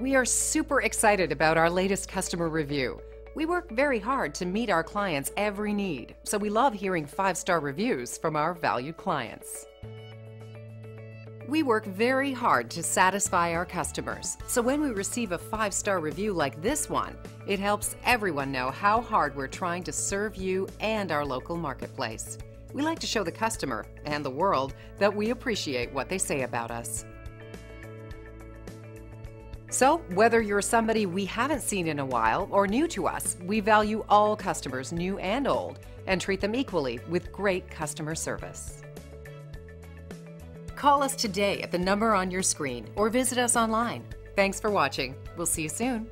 We are super excited about our latest customer review. We work very hard to meet our clients' every need, so we love hearing five star reviews from our valued clients. We work very hard to satisfy our customers, so when we receive a five star review like this one, it helps everyone know how hard we're trying to serve you and our local marketplace. We like to show the customer and the world that we appreciate what they say about us. So, whether you're somebody we haven't seen in a while or new to us, we value all customers, new and old, and treat them equally with great customer service. Call us today at the number on your screen or visit us online. Thanks for watching. We'll see you soon.